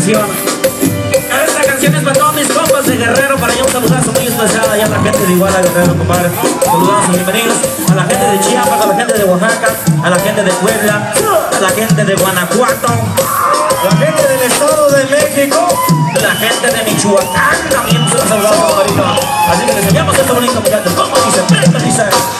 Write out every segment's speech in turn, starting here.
canción. Esta canción es para todos mis compas de Guerrero, para allá un saludazo muy especial allá a la gente de Iguala Guerrero, compadre. Saludazo, bienvenidos a la gente de Chiapas, a la gente de Oaxaca, a la gente de Puebla, a la gente de Guanajuato, La gente del Estado de México. la gente de Michoacán también se los compadrito. Así que les enviamos esta bonita muchacho. ¿Cómo dice? Presta, dice.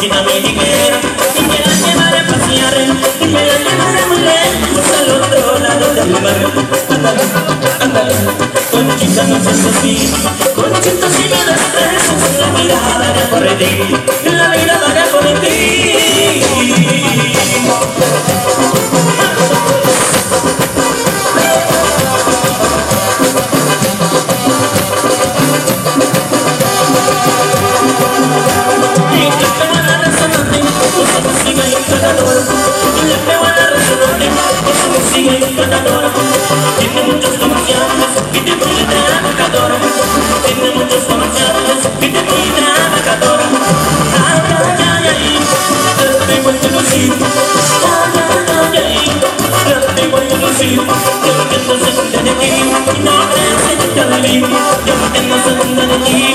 Conchita me dijera, y me la llevaré a pasear, y me la llevaré muy lejos al otro lado del mar. Ándale, ándale, Conchita no seas así, Conchita si me das besos, la mirada haré por ti, la mirada haré por ti. Dali, dali, dali, dali, dali, dali,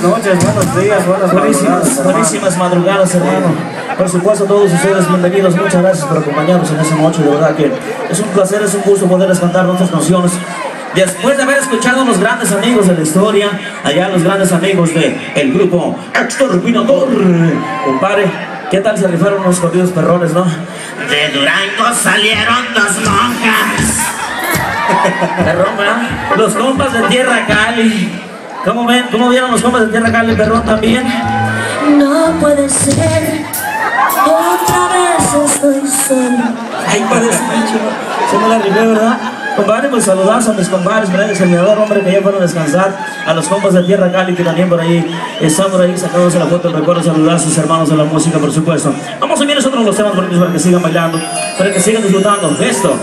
buenas noches, buenos días, buenas buenísimas, madrugadas, buenísimas madrugadas, hermano. Por supuesto, todos ustedes bienvenidos, muchas gracias por acompañarnos en esta noche, de verdad que es un placer, es un gusto poderles cantar nuestras canciones. Después de haber escuchado a los grandes amigos de la historia, allá los grandes amigos del el grupo Exterminador, compadre, ¿qué tal se rifaron unos corridos perrones, no? De Durango salieron dos monjas. Perrón, ¿verdad? Los compas de Tierra Cali. ¿Cómo ven? ¿Cómo vieron los compas de Tierra Cali, perrón, también? No puede ser Ay, padre, se me la rifé, ¿verdad? Compadre, pues saludazo a mis compadres, ¿verdad? El servidor, hombre, que ya fueron a descansar. A los compas de Tierra Cali, que también por ahí están por ahí sacándose la foto. Recuerdo saludar a sus hermanos de la música, por supuesto. Vamos a ver nosotros los temas bonitos para que sigan bailando, para que sigan disfrutando esto.